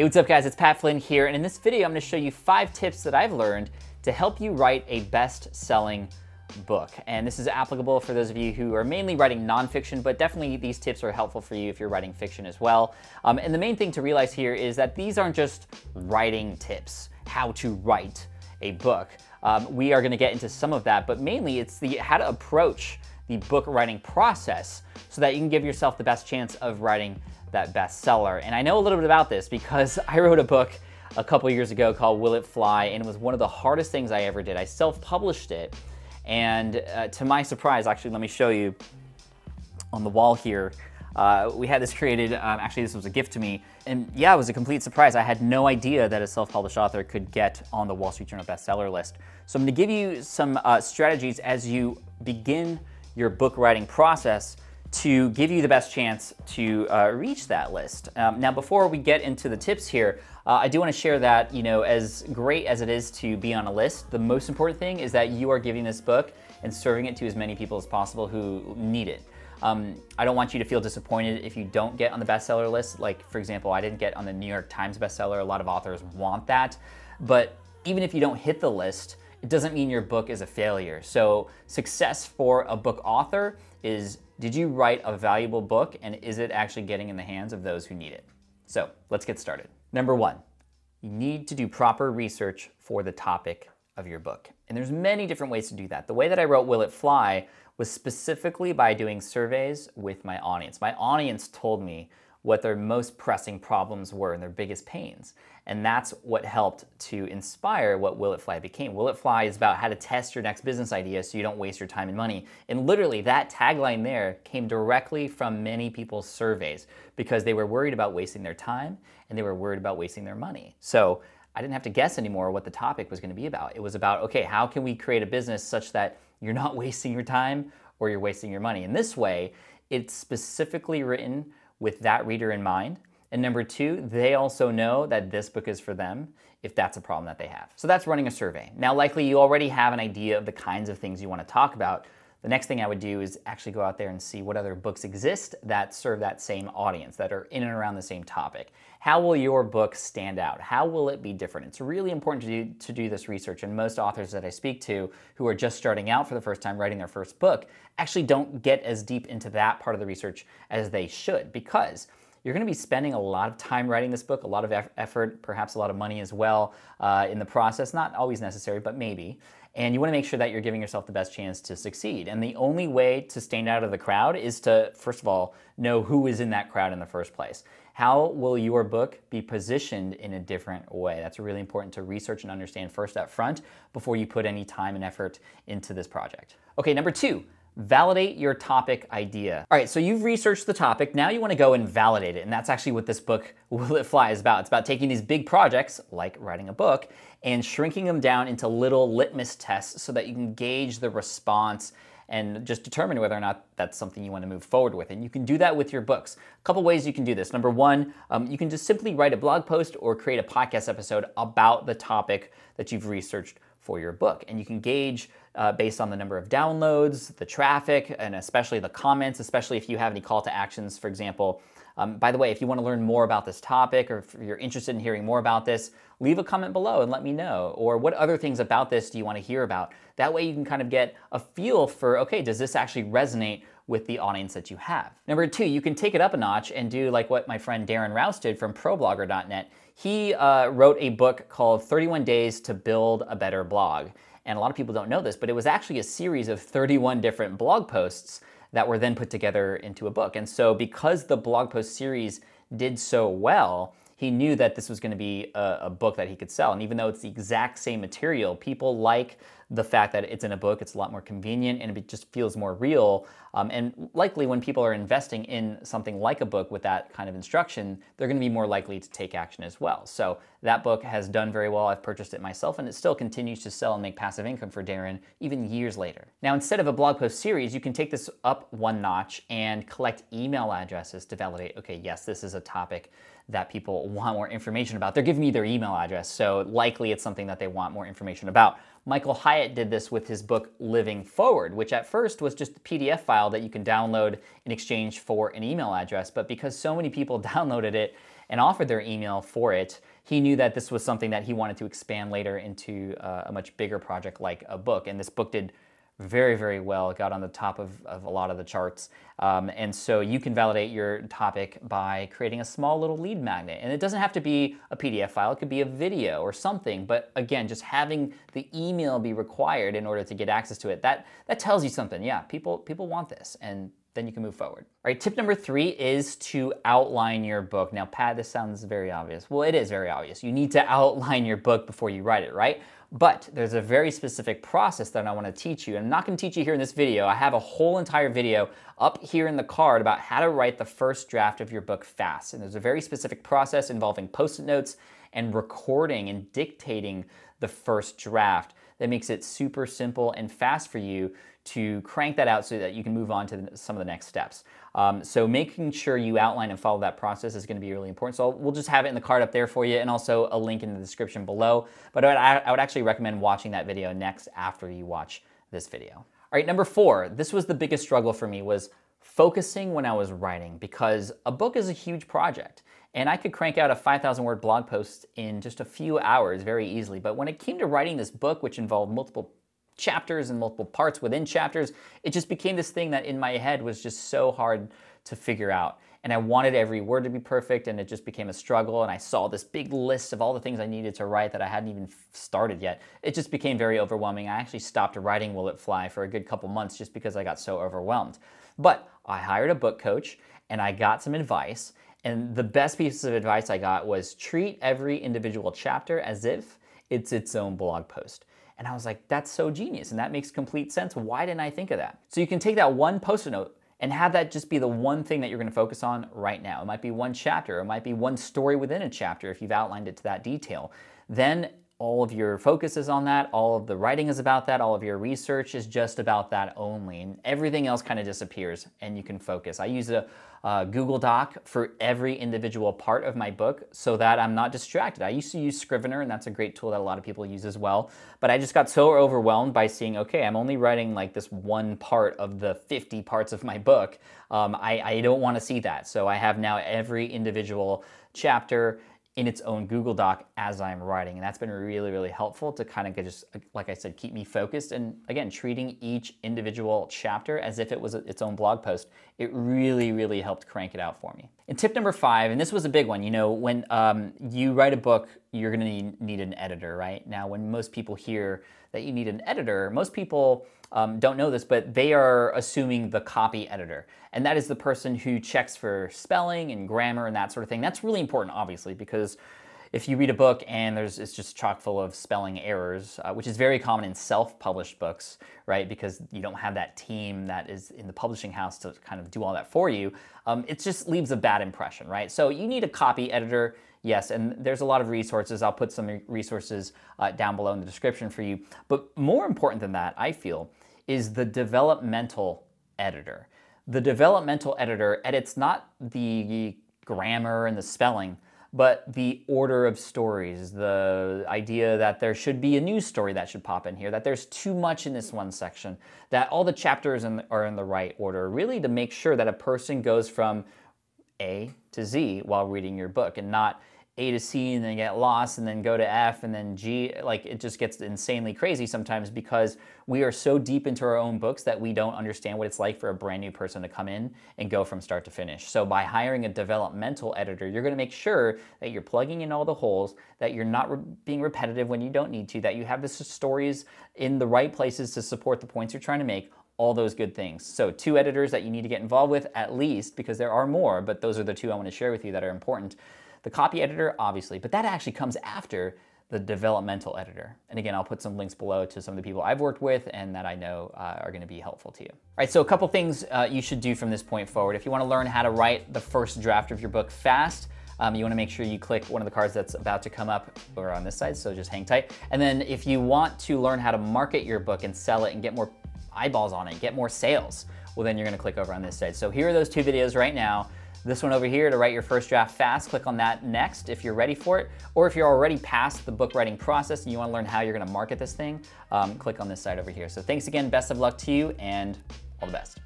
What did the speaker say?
Hey, what's up guys? It's Pat Flynn here, and in this video, I'm gonna show you five tips that I've learned to help you write a best-selling book. And this is applicable for those of you who are mainly writing nonfiction, but definitely these tips are helpful for you if you're writing fiction as well. Um, and the main thing to realize here is that these aren't just writing tips, how to write a book. Um, we are gonna get into some of that, but mainly it's the how to approach the book writing process so that you can give yourself the best chance of writing that bestseller. And I know a little bit about this because I wrote a book a couple years ago called Will It Fly, and it was one of the hardest things I ever did. I self-published it, and uh, to my surprise, actually, let me show you on the wall here. Uh, we had this created, um, actually this was a gift to me, and yeah, it was a complete surprise. I had no idea that a self-published author could get on the Wall Street Journal bestseller list. So I'm gonna give you some uh, strategies as you begin your book writing process to give you the best chance to uh, reach that list. Um, now, before we get into the tips here, uh, I do want to share that, you know, as great as it is to be on a list, the most important thing is that you are giving this book and serving it to as many people as possible who need it. Um, I don't want you to feel disappointed if you don't get on the bestseller list. Like, for example, I didn't get on the New York Times bestseller. A lot of authors want that. But even if you don't hit the list, it doesn't mean your book is a failure. So, success for a book author is did you write a valuable book and is it actually getting in the hands of those who need it? So let's get started. Number one, you need to do proper research for the topic of your book. And there's many different ways to do that. The way that I wrote Will It Fly was specifically by doing surveys with my audience. My audience told me what their most pressing problems were and their biggest pains. And that's what helped to inspire what Will It Fly became. Will It Fly is about how to test your next business idea so you don't waste your time and money. And literally, that tagline there came directly from many people's surveys because they were worried about wasting their time and they were worried about wasting their money. So I didn't have to guess anymore what the topic was going to be about. It was about, okay, how can we create a business such that you're not wasting your time or you're wasting your money? In this way, it's specifically written with that reader in mind. And number two, they also know that this book is for them if that's a problem that they have. So that's running a survey. Now, likely you already have an idea of the kinds of things you want to talk about. The next thing I would do is actually go out there and see what other books exist that serve that same audience, that are in and around the same topic. How will your book stand out? How will it be different? It's really important to do, to do this research, and most authors that I speak to who are just starting out for the first time writing their first book actually don't get as deep into that part of the research as they should because you're going to be spending a lot of time writing this book, a lot of effort, perhaps a lot of money as well uh, in the process. Not always necessary, but maybe. And you want to make sure that you're giving yourself the best chance to succeed. And the only way to stand out of the crowd is to, first of all, know who is in that crowd in the first place. How will your book be positioned in a different way? That's really important to research and understand first up front before you put any time and effort into this project. Okay, number two, validate your topic idea. All right, so you've researched the topic, now you wanna go and validate it, and that's actually what this book, Will It Fly, is about. It's about taking these big projects, like writing a book, and shrinking them down into little litmus tests so that you can gauge the response and just determine whether or not that's something you want to move forward with. And you can do that with your books. A couple ways you can do this. Number one, um, you can just simply write a blog post or create a podcast episode about the topic that you've researched for your book. And you can gauge uh, based on the number of downloads, the traffic, and especially the comments, especially if you have any call to actions, for example. Um, by the way, if you want to learn more about this topic or if you're interested in hearing more about this, leave a comment below and let me know. Or what other things about this do you want to hear about? That way you can kind of get a feel for, okay, does this actually resonate with the audience that you have? Number two, you can take it up a notch and do like what my friend Darren Rowse did from ProBlogger.net. He uh, wrote a book called 31 Days to Build a Better Blog. And a lot of people don't know this, but it was actually a series of 31 different blog posts that were then put together into a book. And so because the blog post series did so well, he knew that this was going to be a, a, book that he could sell. And even though it's the exact same material, people like the fact that it's in a book, it's a lot more convenient and it just feels more real. Um, and likely when people are investing in something like a book with that kind of instruction, they're going to be more likely to take action as well. So that book has done very well. I've purchased it myself and it still continues to sell and make passive income for Darren even years later. Now, instead of a blog post series, you can take this up one notch and collect email addresses to validate, okay, yes, this is a topic that people want more information about. They're giving me their email address, so likely it's something that they want more information about. Michael Hyatt did this with his book Living Forward, which at first was just a PDF file that you can download in exchange for an email address. But because so many people downloaded it and offered their email for it, he knew that this was something that he wanted to expand later into uh, a much bigger project like a book. And this book did very, very well. It got on the top of, of a lot of the charts. Um, and so you can validate your topic by creating a small little lead magnet. And it doesn't have to be a PDF file, it could be a video or something. But again, just having the email be required in order to get access to it, that, that tells you something. Yeah, people, people want this. And then you can move forward. All right, tip number three is to outline your book. Now, Pat, this sounds very obvious. Well, it is very obvious. You need to outline your book before you write it, right? But there's a very specific process that I want to teach you. I'm not going to teach you here in this video. I have a whole entire video up here in the card about how to write the first draft of your book fast. And there's a very specific process involving post-it notes and recording and dictating the first draft that makes it super simple and fast for you to crank that out so that you can move on to some of the next steps. Um, so making sure you outline and follow that process is going to be really important. So we'll just have it in the card up there for you and also a link in the description below. But I would, I would actually recommend watching that video next after you watch this video. All right, number four, this was the biggest struggle for me was focusing when I was writing because a book is a huge project. And I could crank out a 5,000 word blog post in just a few hours very easily. But when it came to writing this book, which involved multiple chapters and multiple parts within chapters, it just became this thing that in my head was just so hard to figure out. And I wanted every word to be perfect, and it just became a struggle. And I saw this big list of all the things I needed to write that I hadn't even started yet. It just became very overwhelming. I actually stopped writing Will It Fly for a good couple months just because I got so overwhelmed. But I hired a book coach and I got some advice. And the best piece of advice I got was treat every individual chapter as if it's its own blog post. And I was like, that's so genius. And that makes complete sense. Why didn't I think of that? So you can take that one post-it note and have that just be the one thing that you're gonna focus on right now. It might be one chapter, it might be one story within a chapter if you've outlined it to that detail. Then all of your focus is on that, all of the writing is about that, all of your research is just about that only, and everything else kind of disappears and you can focus. I use a, Google Doc for every individual part of my book so that I'm not distracted. I used to use Scrivener and that's a great tool that a lot of people use as well, but I just got so overwhelmed by seeing, okay, I'm only writing like this one part of the 50 parts of my book. Um, I, I don't want to see that. So I have now every individual chapter in its own Google Doc as I'm writing. And that's been really, really helpful to kind of just, like I said, keep me focused. And again, treating each individual chapter as if it was its own blog post, it really, really helped crank it out for me. And tip number five, and this was a big one, you know, when um, you write a book, you're gonna need, need an editor, right? Now, when most people hear that you need an editor, most people um, don't know this, but they are assuming the copy editor. And that is the person who checks for spelling and grammar and that sort of thing. That's really important, obviously, because if you read a book and there's it's just chock full of spelling errors, uh, which is very common in self-published books, right? Because you don't have that team that is in the publishing house to kind of do all that for you. Um, it just leaves a bad impression, right? So you need a copy editor. Yes, and there's a lot of resources. I'll put some resources uh, down below in the description for you. But more important than that, I feel, is the developmental editor. The developmental editor edits not the grammar and the spelling, but the order of stories, the idea that there should be a news story that should pop in here, that there's too much in this one section, that all the chapters in, are in the right order, really to make sure that a person goes from A to Z while reading your book and not a to C and then get lost and then go to F and then G. Like it just gets insanely crazy sometimes because we are so deep into our own books that we don't understand what it's like for a brand new person to come in and go from start to finish. So by hiring a developmental editor, you're going to make sure that you're plugging in all the holes, that you're not re being repetitive when you don't need to, that you have the stories in the right places to support the points you're trying to make, all those good things. So two editors that you need to get involved with at least because there are more, but those are the two I want to share with you that are important. The copy editor, obviously, but that actually comes after the developmental editor. And again, I'll put some links below to some of the people I've worked with and that I know uh, are gonna be helpful to you. All right, so a couple things uh, you should do from this point forward. If you wanna learn how to write the first draft of your book fast, um, you wanna make sure you click one of the cards that's about to come up or on this side, so just hang tight. And then if you want to learn how to market your book and sell it and get more eyeballs on it, get more sales, well then you're gonna click over on this side. So here are those two videos right now. This one over here to write your first draft fast, click on that next if you're ready for it. Or if you're already past the book writing process and you wanna learn how you're gonna market this thing, um, click on this side over here. So thanks again, best of luck to you, and all the best.